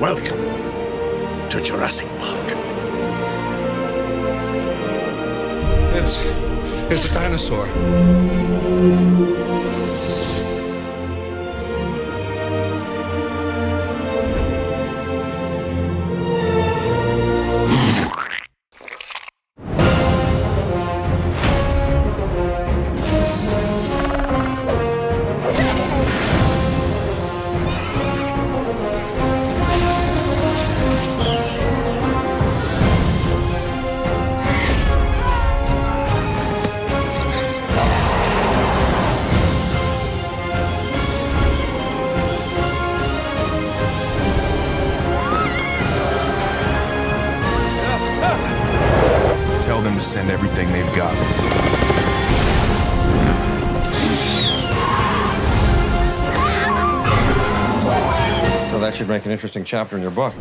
Welcome to Jurassic Park. It's. it's a dinosaur. Them to send everything they've got. So that should make an interesting chapter in your book.